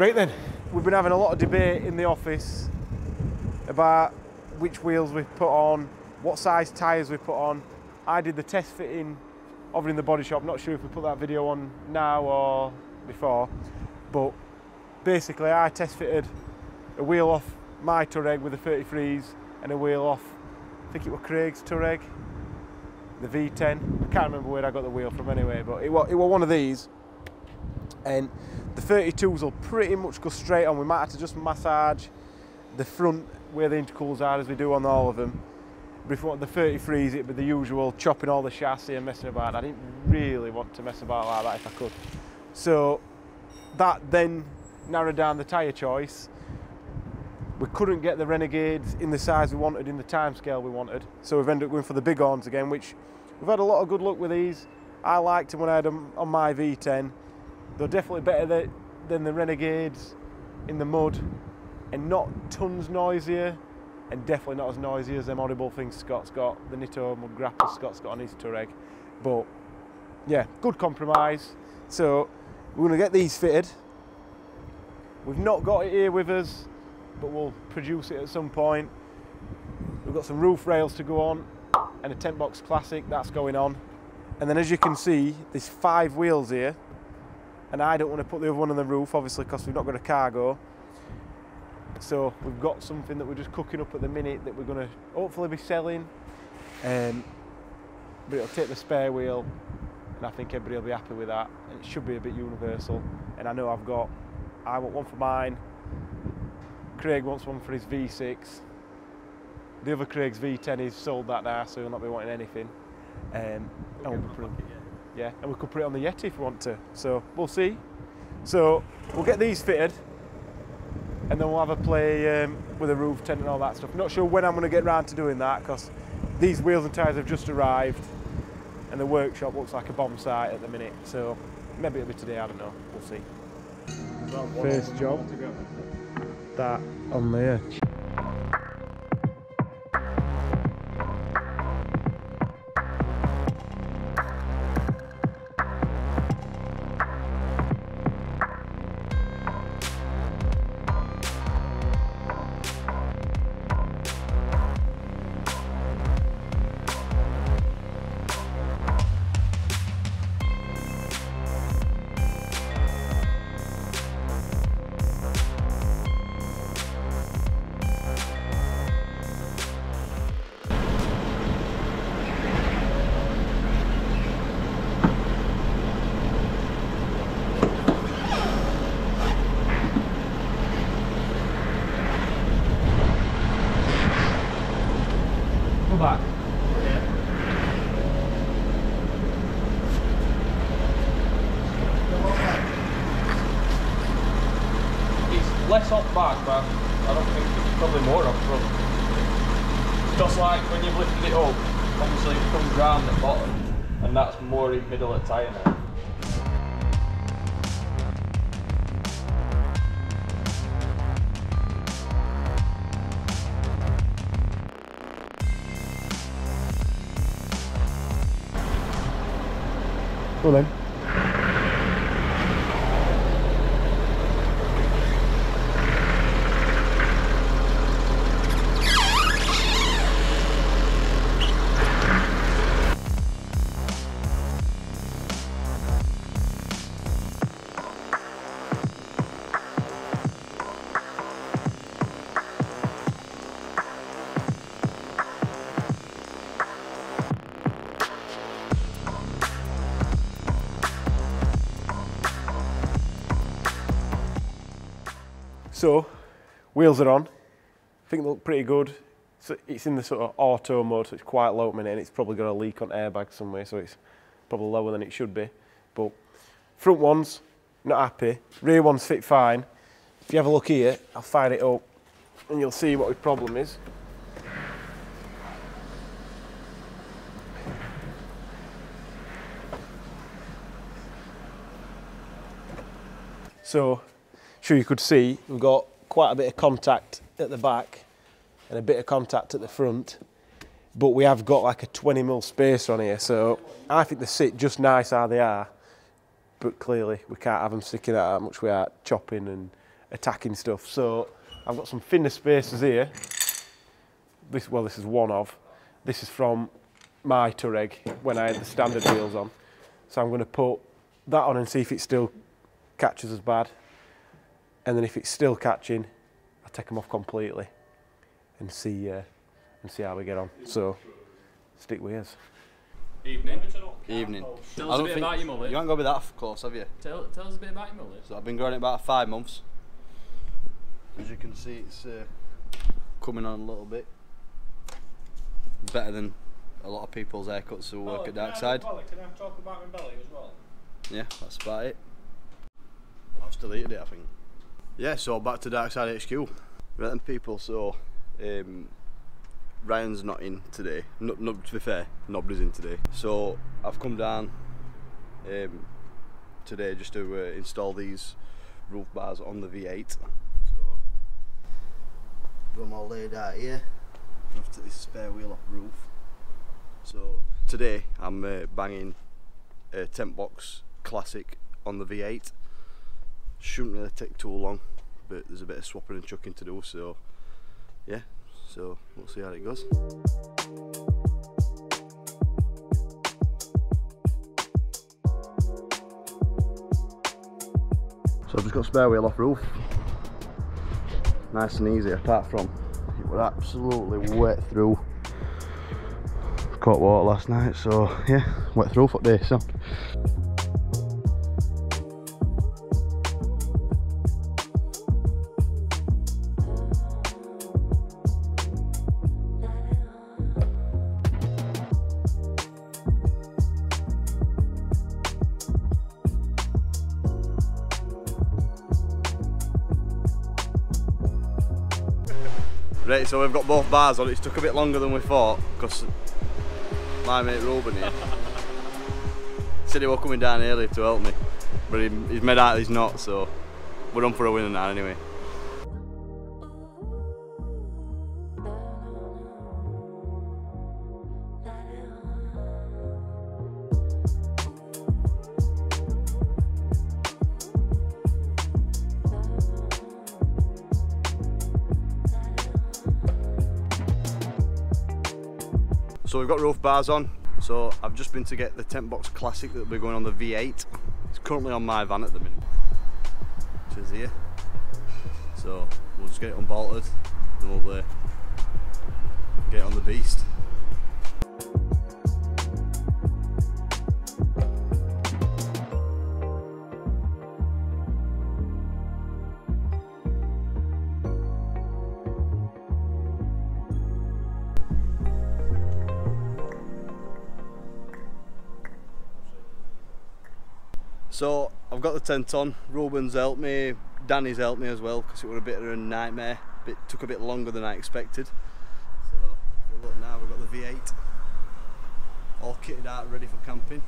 Right then, we've been having a lot of debate in the office about which wheels we put on, what size tyres we put on. I did the test fitting over in the body shop, not sure if we put that video on now or before, but basically I test fitted a wheel off my Touareg with the 33s and a wheel off, I think it was Craig's Touareg, the V10. I can't remember where I got the wheel from anyway, but it was, it was one of these. And the 32s will pretty much go straight on. We might have to just massage the front where the intercools are as we do on all of them. Before the 33s, it'd be the usual chopping all the chassis and messing about. I didn't really want to mess about like that if I could. So that then narrowed down the tyre choice. We couldn't get the Renegades in the size we wanted, in the time scale we wanted. So we've ended up going for the Bighorns again, which we've had a lot of good luck with these. I liked them when I had them on my V10. They're definitely better than the Renegades in the mud and not tons noisier and definitely not as noisy as them audible things Scott's got, the Nitto Mud Grappler Scott's got on his Touareg. But yeah, good compromise. So we're going to get these fitted. We've not got it here with us, but we'll produce it at some point. We've got some roof rails to go on and a TentBox classic that's going on. And then as you can see, there's five wheels here and I don't want to put the other one on the roof obviously because we've not got a cargo. So we've got something that we're just cooking up at the minute that we're going to hopefully be selling. Um, but it'll take the spare wheel and I think everybody will be happy with that. And it should be a bit universal. And I know I've got I want one for mine. Craig wants one for his V6 the other Craig's V10 is sold that now so he'll not be wanting anything. Um, and we'll yeah, and we could put it on the Yeti if we want to. So we'll see. So we'll get these fitted and then we'll have a play um, with a roof tent and all that stuff. Not sure when I'm going to get round to doing that because these wheels and tyres have just arrived and the workshop looks like a bomb site at the minute. So maybe it'll be today, I don't know. We'll see. First job, that on there. Less off back, but I don't think it's probably more up front. Just like when you've lifted it up, obviously it comes round the bottom, and that's more in middle of tyre now. Go then. So, wheels are on. I think they look pretty good. So it's in the sort of auto mode, so it's quite low at minute, and it's probably got a leak on airbag somewhere, so it's probably lower than it should be. But front ones, not happy. Rear ones fit fine. If you have a look here, I'll fire it up, and you'll see what the problem is. So sure you could see we've got quite a bit of contact at the back and a bit of contact at the front but we have got like a 20 mil spacer on here so I think they sit just nice how they are but clearly we can't have them sticking out that much without chopping and attacking stuff. So I've got some thinner spacers here. This, well, this is one of. This is from my Touareg when I had the standard wheels on. So I'm going to put that on and see if it still catches as bad. And then if it's still catching, I'll take them off completely and see uh, and see how we get on. So stick with us. Evening. Evening. Tell us a bit about your mullet. You haven't got to be that f- close, have you? Tell, tell us a bit about your mullet. So I've been growing it about five months. As you can see, it's uh, coming on a little bit. Better than a lot of people's haircuts who work at Darkside. Can I talk about my belly as well? Yeah, that's about it. I've deleted it, I think. Yeah, so back to Darkside HQ. Right then, people. So um, Ryan's not in today. No, no, to be fair, nobody's in today. So I've come down um, today just to uh, install these roof bars on the V8. So them all laid out here. I've took this spare wheel off roof. So today I'm uh, banging a TentBox classic on the V8. Shouldn't really take too long, but there's a bit of swapping and chucking to do. So yeah, so we'll see how it goes. So I've just got spare wheel off roof. Nice and easy apart from it was absolutely wet through. Caught water last night so yeah, wet through for day so. Right, so we've got both bars on. It's took a bit longer than we thought because my mate Ruben here said he was coming down early to help me, but he, he's made out he's not. So we're on for a winner now anyway. So we've got roof bars on. So I've just been to get the TentBox classic that we're going on the V8. It's currently on my van at the minute, which is here. So we'll just get it unbolted and we'll uh, get on the beast. So I've got the tent on. Ruben's helped me. Danny's helped me as well because it was a bit of a nightmare. It took a bit longer than I expected. So look now, we've got the V8 all kitted out, ready for camping.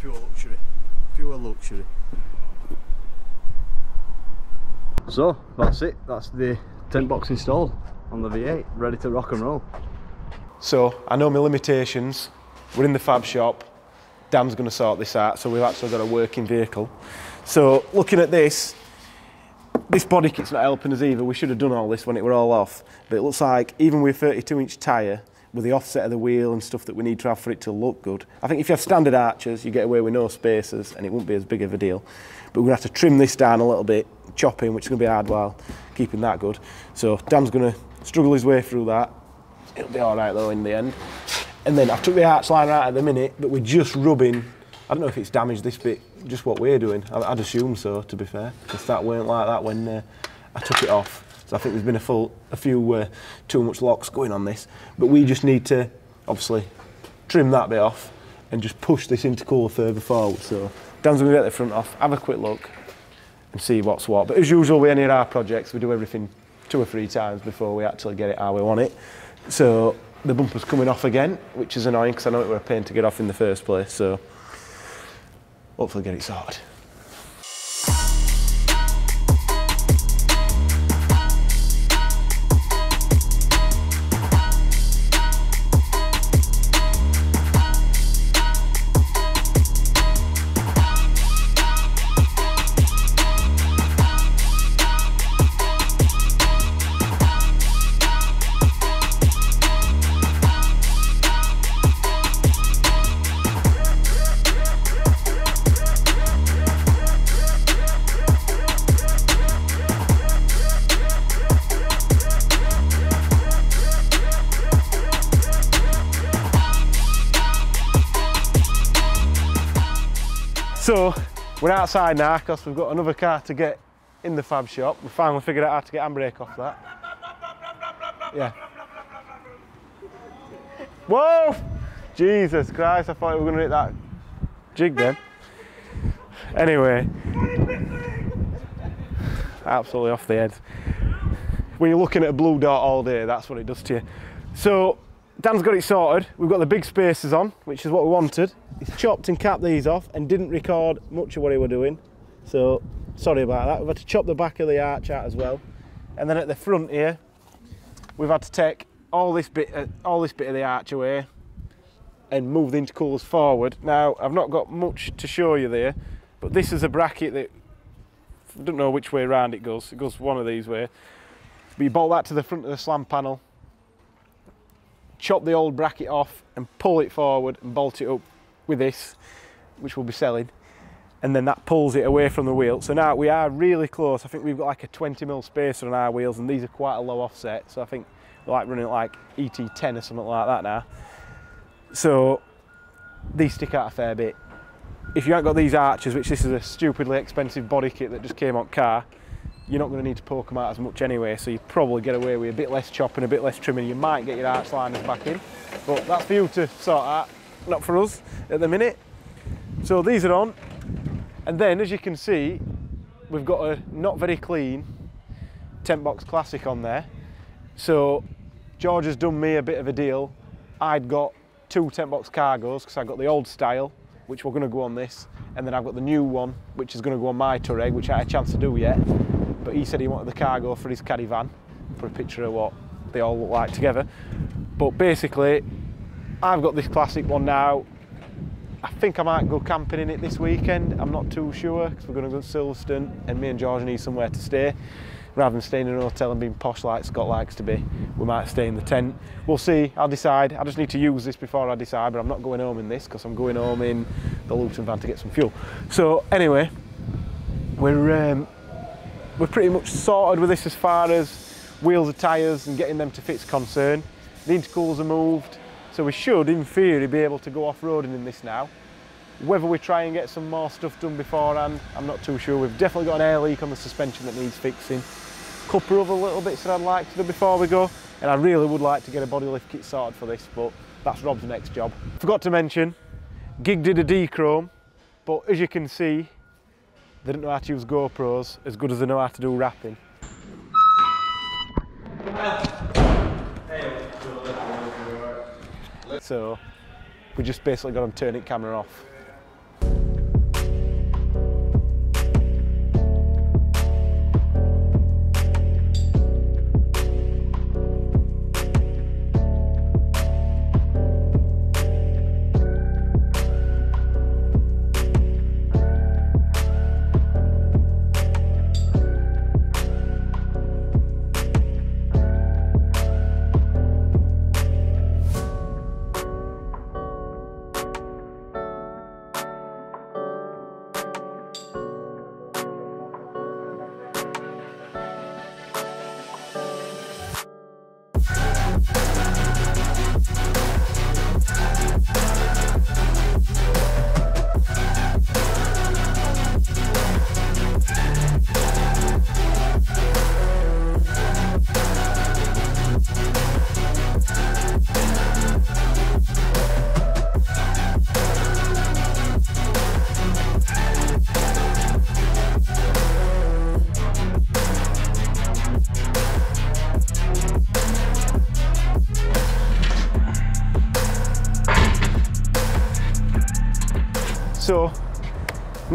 Pure luxury. Pure luxury. So that's it. That's the TentBox installed on the V8, ready to rock and roll. So I know my limitations. We're in the fab shop. Dan's going to sort this out, so we've actually got a working vehicle. So looking at this, this body kit's not helping us either. We should have done all this when it were all off. But it looks like even with a 32 inch tyre, with the offset of the wheel and stuff that we need to have for it to look good. I think if you have standard archers, you get away with no spacers and it won't be as big of a deal. But we're gonna have to trim this down a little bit, chopping, which is gonna be hard while keeping that good. So Dan's gonna struggle his way through that. It'll be all right though in the end. And then I've took the arch out at the minute, but we're just rubbing. I don't know if it's damaged this bit, just what we're doing. I'd assume so, to be fair, because that weren't like that when uh, I took it off. So I think there's been a full, a few uh, too much locks going on this. But we just need to, obviously, trim that bit off and just push this intercooler further forward. So Dan's going to get the front off, have a quick look and see what's what. But as usual with any of our projects, we do everything two or three times before we actually get it how we want it. So the bumper's coming off again, which is annoying because I know it were a pain to get off in the first place. So hopefully get it sorted. We're outside now because we've got another car to get in the fab shop. We finally figured out how to get handbrake off that. Yeah. Whoa! Jesus Christ, I thought we were going to hit that jig then. Anyway, absolutely off the head. When you're looking at a blue dot all day, that's what it does to you. So, Dan's got it sorted. We've got the big spacers on, which is what we wanted. Chopped and capped these off and didn't record much of what he was doing. So, sorry about that. We've had to chop the back of the arch out as well. And then at the front here, we've had to take all this bit, uh, all this bit of the arch away and move the intercoolers forward. Now, I've not got much to show you there, but this is a bracket that I don't know which way around it goes. It goes one of these way. But you bolt that to the front of the slam panel, chop the old bracket off and pull it forward and bolt it up with this, which we'll be selling. And then that pulls it away from the wheel. So now we are really close. I think we've got like a 20 mil spacer on our wheels and these are quite a low offset. So I think like running like ET10 or something like that now. So these stick out a fair bit. If you haven't got these arches, which this is a stupidly expensive body kit that just came on car, you're not going to need to poke them out as much anyway, so you probably get away with a bit less chopping, a bit less trimming. You might get your arch liners back in, but that's for you to sort out, not for us at the minute. So these are on, and then as you can see, we've got a not very clean TentBox classic on there. So George has done me a bit of a deal. I'd got two TentBox cargos because I got the old style, which we're going to go on this, and then I've got the new one, which is going to go on my Touareg, which I had a chance to do yet. But he said he wanted the cargo for his caddy van, for a picture of what they all look like together. But basically, I've got this classic one now. I think I might go camping in it this weekend. I'm not too sure because we're going to go to Silverstone and me and George need somewhere to stay. Rather than staying in a hotel and being posh like Scott likes to be, we might stay in the tent. We'll see, I'll decide. I just need to use this before I decide, but I'm not going home in this because I'm going home in the Luton van to get some fuel. So anyway, we're, um, we're pretty much sorted with this as far as wheels and tyres and getting them to fit's concerned. The intercoolers are moved, so we should, in theory, be able to go off-roading in this now. Whether we try and get some more stuff done beforehand, I'm not too sure. We've definitely got an air leak on the suspension that needs fixing. A couple of other little bits that I'd like to do before we go, and I really would like to get a body lift kit sorted for this, but that's Rob's next job. Forgot to mention, Gig did a D-chrome, but as you can see, they didn't know how to use GoPros as good as they know how to do wrapping. So we just basically got turn it camera off.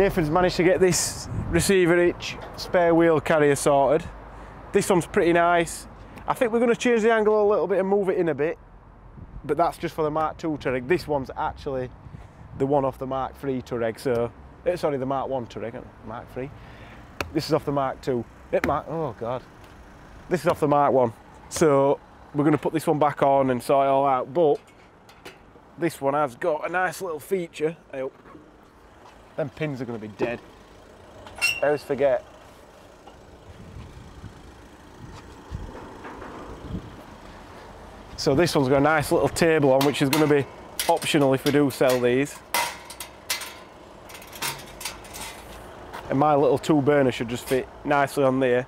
Nathan's managed to get this receiver hitch spare wheel carrier sorted. This one's pretty nice. I think we're going to change the angle a little bit and move it in a bit, but that's just for the Mark II Touareg. This one's actually the one off the Mark III Touareg, so, eh, sorry, the Mark 1 Touareg, not Mark III. This is off the Mark II. It Mark, oh God. This is off the Mark 1. So we're going to put this one back on and sort it all out, but this one has got a nice little feature. I hope. Them pins are going to be dead. I always forget. So this one's got a nice little table on, which is going to be optional if we do sell these. and my little two burner should just fit nicely on there.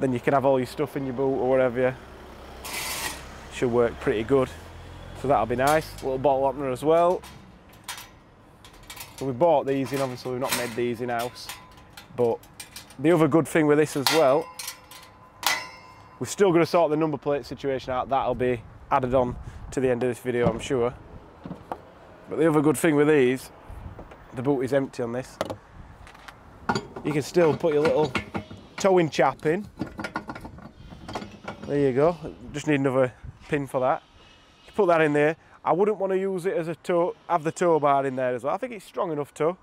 Then you can have all your stuff in your boot or whatever. Should work pretty good. So that'll be nice. Little bottle opener as well. So we bought these in, obviously we've not made these in house. But the other good thing with this as well, we're still going to sort the number plate situation out. That'll be added on to the end of this video, I'm sure. But the other good thing with these, the boot is empty on this. You can still put your little towing chap in. There you go. Just need another pin for that. You put that in there. I wouldn't want to use it as a tow, have the tow bar in there as well. I think it's strong enough tow,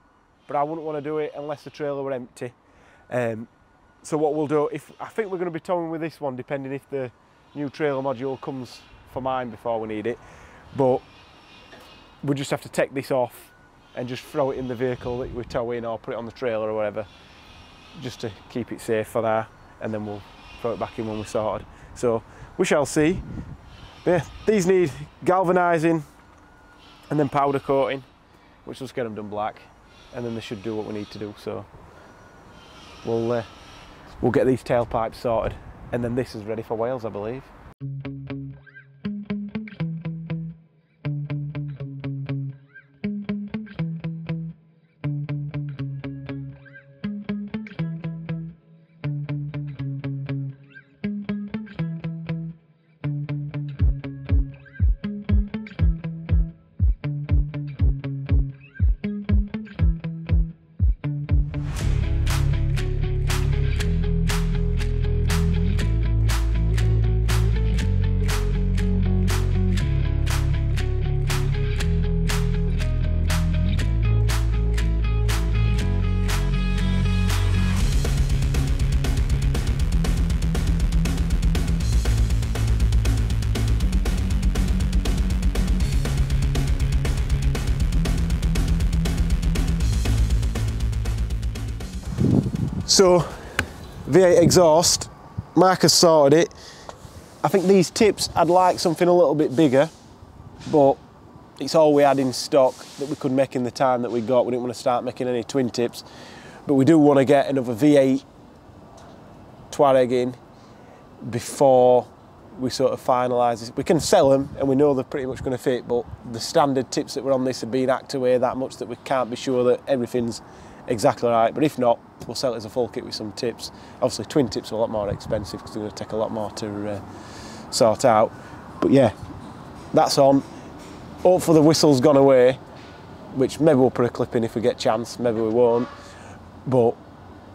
but I wouldn't want to do it unless the trailer were empty. Um, so what we'll do, if I think we're going to be towing with this one, depending if the new trailer module comes for mine before we need it. But we just have to take this off and just throw it in the vehicle that we're towing or put it on the trailer or whatever, just to keep it safe for there. And then we'll throw it back in when we're sorted. So we shall see. Yeah, these need galvanising and then powder coating, which will get them done black, and then they should do what we need to do. So we'll uh, we'll get these tailpipes sorted, and then this is ready for Wales, I believe. So, V8 exhaust, Marcus sorted it. I think these tips, I'd like something a little bit bigger, but it's all we had in stock that we could make in the time that we got. We didn't want to start making any twin tips, but we do want to get another V8 Touareg in before we sort of finalise this. We can sell them and we know they're pretty much going to fit, but the standard tips that were on this have been hacked away that much that we can't be sure that everything's exactly right. But if not, we'll sell it as a full kit with some tips. Obviously, twin tips are a lot more expensive because they're going to take a lot more to uh, sort out. But yeah, that's on. Hopefully, the whistle's gone away, which maybe we'll put a clip in if we get chance, maybe we won't. But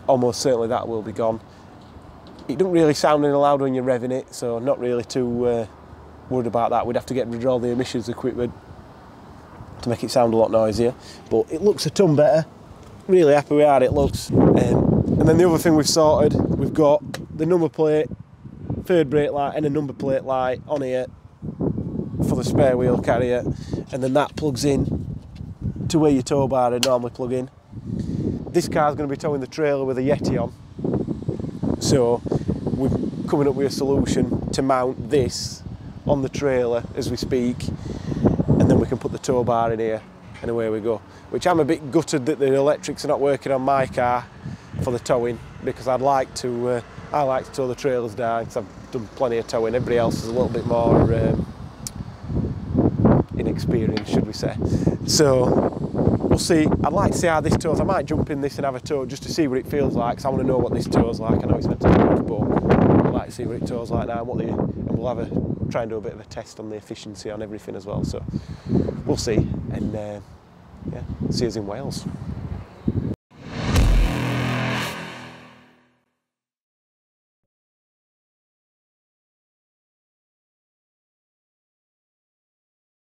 almost certainly that will be gone. It doesn't really sound any loud when you're revving it, so not really too uh, worried about that. We'd have to get rid of all the emissions equipment to make it sound a lot noisier, but it looks a ton better really happy with how it looks. Um, and then the other thing we've sorted, we've got the number plate, third brake light and a number plate light on here for the spare wheel carrier. And then that plugs in to where your tow bar would normally plug in. This car's going to be towing the trailer with a Yeti on. So we're coming up with a solution to mount this on the trailer as we speak. And then we can put the tow bar in here and away we go. Which I'm a bit gutted that the electrics are not working on my car for the towing because I'd like to, uh, I like to tow the trailers down because I've done plenty of towing. Everybody else is a little bit more um, inexperienced, should we say. So we'll see. I'd like to see how this tows. I might jump in this and have a tow just to see what it feels like because I want to know what this tows like. I know it's meant to be but I'd like to see what it tows like now and what the, and we'll have a try and do a bit of a test on the efficiency on everything as well. So we'll see and uh, yeah, see us in Wales.